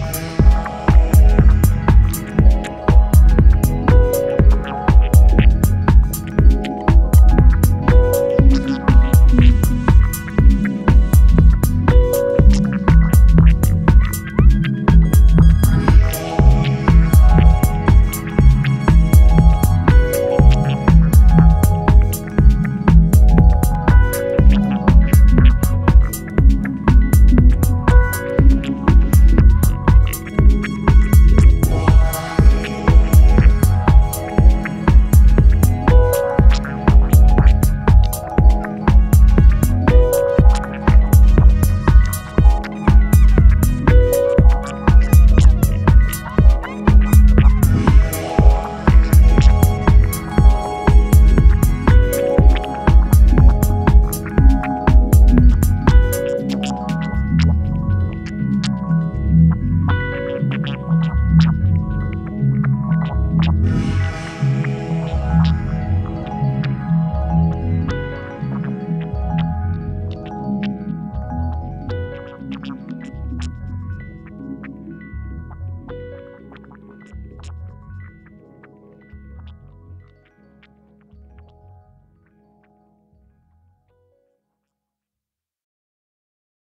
Bye.